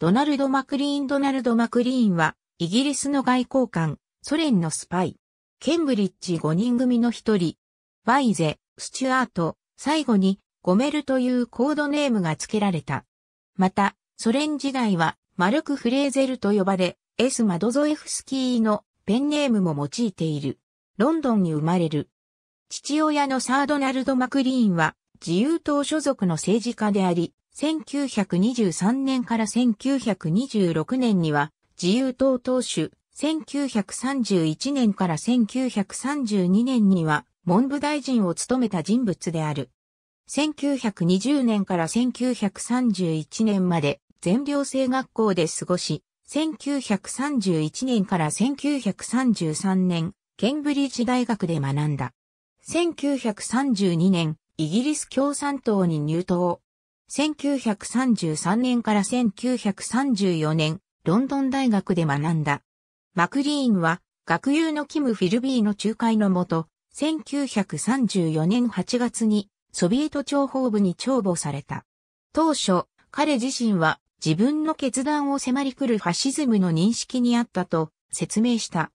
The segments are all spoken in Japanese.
ドナルド・マクリーン・ドナルド・マクリーンは、イギリスの外交官、ソ連のスパイ、ケンブリッジ5人組の一人、バイゼ、スチュアート、最後に、ゴメルというコードネームが付けられた。また、ソ連時代は、マルク・フレーゼルと呼ばれ、エス・マドゾエフスキーのペンネームも用いている。ロンドンに生まれる。父親のサードナルド・マクリーンは自由党所属の政治家であり、1923年から1926年には自由党党首、1931年から1932年には文部大臣を務めた人物である。1920年から1931年まで全寮制学校で過ごし、1931年から1933年、ケンブリッジ大学で学んだ。1932年、イギリス共産党に入党。1933年から1934年、ロンドン大学で学んだ。マクリーンは、学友のキム・フィルビーの仲介のもと、1934年8月にソビエト諜報部に徴募された。当初、彼自身は自分の決断を迫り来るファシズムの認識にあったと説明した。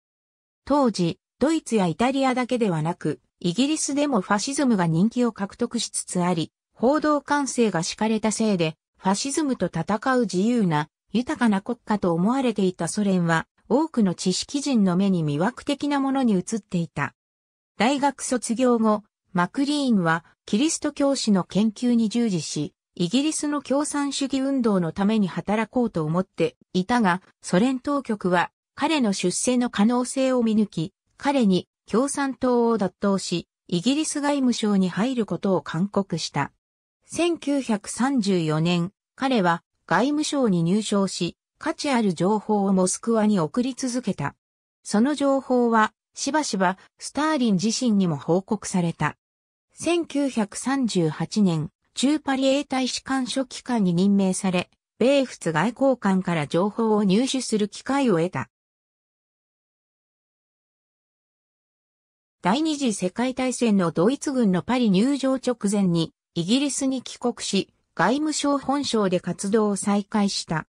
当時、ドイツやイタリアだけではなく、イギリスでもファシズムが人気を獲得しつつあり、報道管制が敷かれたせいで、ファシズムと戦う自由な、豊かな国家と思われていたソ連は、多くの知識人の目に魅惑的なものに映っていた。大学卒業後、マクリーンはキリスト教師の研究に従事し、イギリスの共産主義運動のために働こうと思っていたが、ソ連当局は彼の出世の可能性を見抜き、彼に共産党を脱党し、イギリス外務省に入ることを勧告した。1934年、彼は外務省に入省し、価値ある情報をモスクワに送り続けた。その情報は、しばしばスターリン自身にも報告された。1938年、中パリ英大使館書記官に任命され、米仏外交官から情報を入手する機会を得た。第二次世界大戦のドイツ軍のパリ入場直前にイギリスに帰国し、外務省本省で活動を再開した。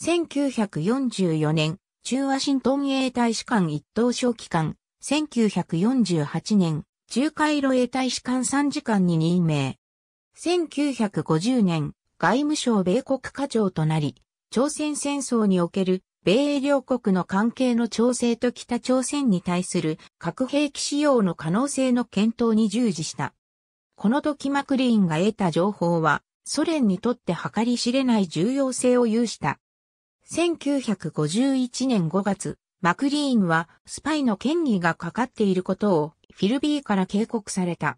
1944年、中ワシントン英大使館一等書記官、1948年、中海路英大使館参事官に任命。1950年、外務省米国課長となり、朝鮮戦争における米英両国の関係の調整と北朝鮮に対する核兵器使用の可能性の検討に従事した。この時マクリーンが得た情報は、ソ連にとって計り知れない重要性を有した。1951年5月、マクリーンはスパイの権利がかかっていることをフィルビーから警告された。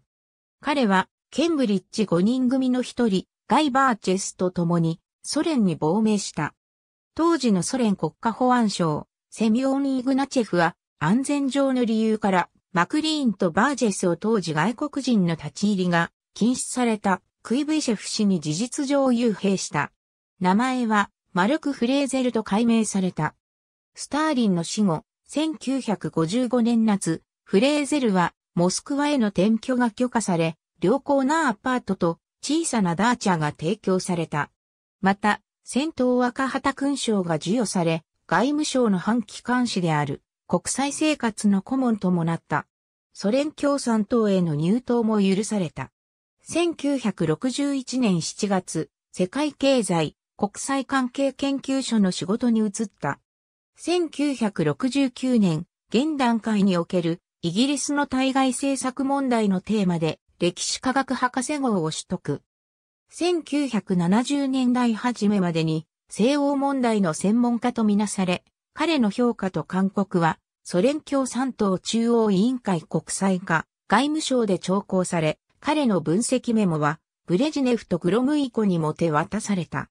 彼はケンブリッジ5人組の一人、ガイ・バーチェスと共にソ連に亡命した。当時のソ連国家保安省、セミオン・イグナチェフは安全上の理由からマクリーンとバージェスを当時外国人の立ち入りが禁止されたクイブイシェフ氏に事実上幽閉した。名前はマルク・フレーゼルと改名された。スターリンの死後、1955年夏、フレーゼルはモスクワへの転居が許可され、良好なアパートと小さなダーチャが提供された。また、戦闘赤旗勲章が授与され、外務省の半機関士である国際生活の顧問ともなった。ソ連共産党への入党も許された。1961年7月、世界経済国際関係研究所の仕事に移った。1969年、現段階におけるイギリスの対外政策問題のテーマで歴史科学博士号を取得。1970年代初めまでに西欧問題の専門家とみなされ、彼の評価と勧告は、ソ連共産党中央委員会国際化、外務省で聴講され、彼の分析メモは、ブレジネフとグロムイコにも手渡された。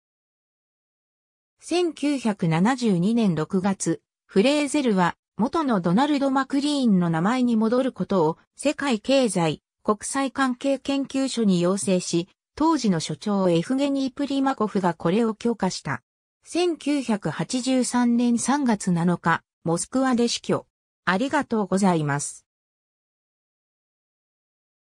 1972年6月、フレーゼルは元のドナルド・マクリーンの名前に戻ることを世界経済国際関係研究所に要請し、当時の所長エフゲニー・プリマコフがこれを強化した。1983年3月7日、モスクワで死去。ありがとうございます。